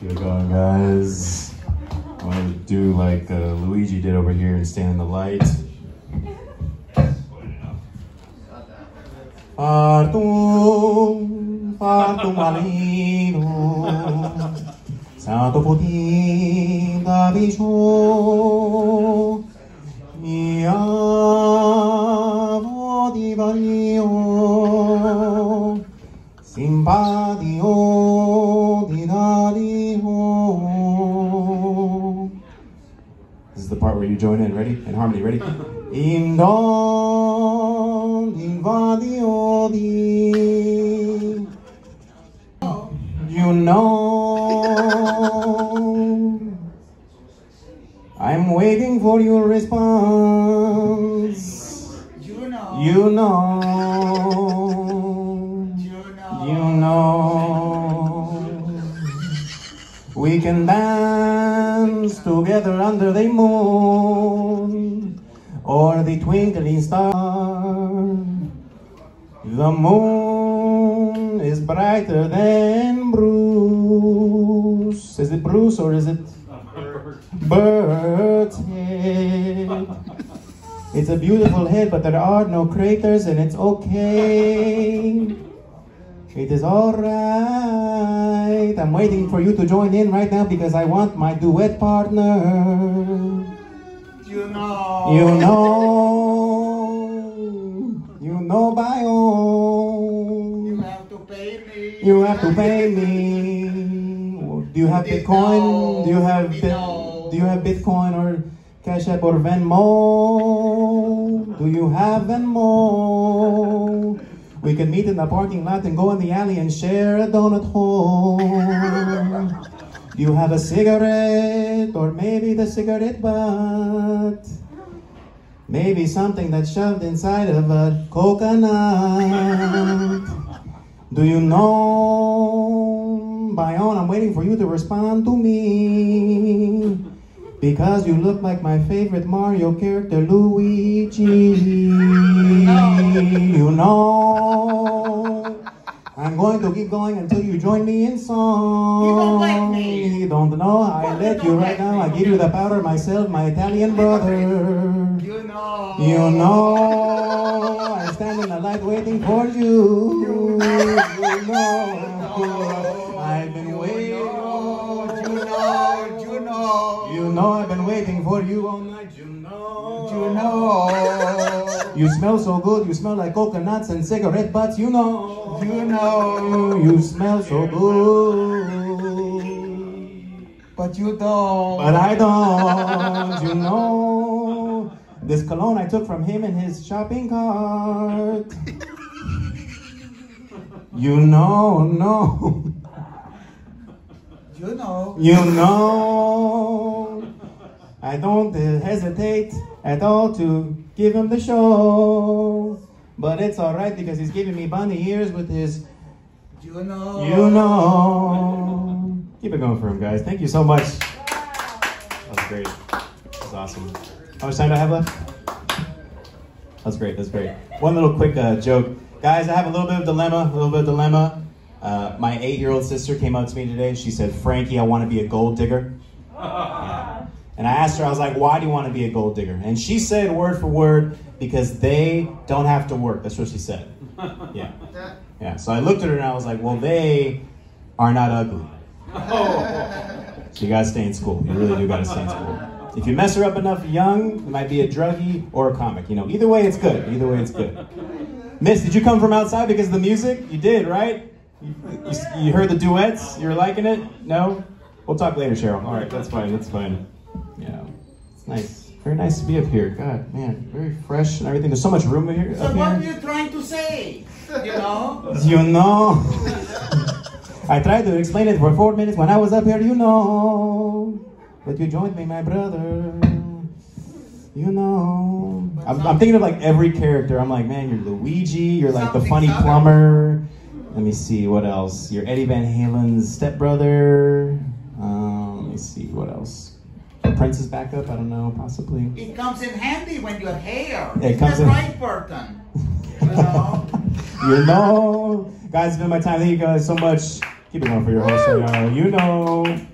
Get going, guys. I want to do like uh, Luigi did over here and stand in the light. Santo putin da part where you join in. Ready? In harmony. Ready? In don invadio di. You know. I'm waiting for your response. You know. You know. You know. You know. We can dance together under the moon or the twinkling star. The moon is brighter than Bruce. Is it Bruce or is it bird's? It's a beautiful head, but there are no craters, and it's okay. It is alright. I'm waiting for you to join in right now because I want my duet partner. You know. You know, you know by all. You have to pay me. You have to pay me. Do you have Bitcoin? Do you have Do you have Bitcoin or Cash App or Venmo? Do you have Venmo? We can meet in the parking lot and go in the alley and share a donut hole. You have a cigarette or maybe the cigarette butt? Maybe something that's shoved inside of a coconut. Do you know? Bayone, I'm waiting for you to respond to me. Because you look like my favorite Mario character, Luigi. Oh, you know. I'm going to keep going until you join me in song. You don't like me. You don't know. I What, you let you don't right like now. I give you the powder myself, my Italian brother. You know. You know, I stand in the light waiting for you. You know, I've been waiting. You know. Know. I've been waiting for you all night. You know. You know. You smell so good. You smell like coconuts and cigarette butts. You know. You know. You smell so good. But you don't. But I don't, you know. This cologne I took from him in his shopping cart. You know, no. You know. You know. I don't uh, hesitate at all to give him the show. But it's alright because he's giving me bunny ears with his You know. You know. Keep it going for him, guys. Thank you so much. That was great. That was awesome. How much time do I have left? That's great. That's great. One little quick uh, joke. Guys, I have a little bit of dilemma. A little bit of dilemma. Uh, my eight-year-old sister came up to me today. And she said, "Frankie, I want to be a gold digger." And I asked her, I was like, "Why do you want to be a gold digger?" And she said, word for word, "Because they don't have to work." That's what she said. Yeah. Yeah, so I looked at her and I was like, well, they are not ugly. Oh. So you gotta stay in school. You really do gotta stay in school. If you mess her up enough young, it might be a druggie or a comic. You know, either way, it's good. Either way, it's good. Miss, did you come from outside because of the music? You did, right? You, you, you heard the duets? You're liking it? No? We'll talk later, Cheryl. All right, that's fine. That's fine. Yeah, it's nice. Very nice to be up here. God, man, very fresh and everything. There's so much room here. So what are you trying to say? You know? You know. I tried to explain it for four minutes when I was up here, you know. But you joined me, my brother. You know. I'm, I'm thinking of like every character. I'm like, man, you're Luigi. You're like the funny plumber. Let me see, what else? You're Eddie Van Halen's stepbrother. Um, let me see, what else? Prince's backup? I don't know, possibly. It comes in handy when you have hair. It It's comes in- right person. You know? you know, guys, it's been my time. Thank you guys so much. Keep it going for your host, Sayano. You know.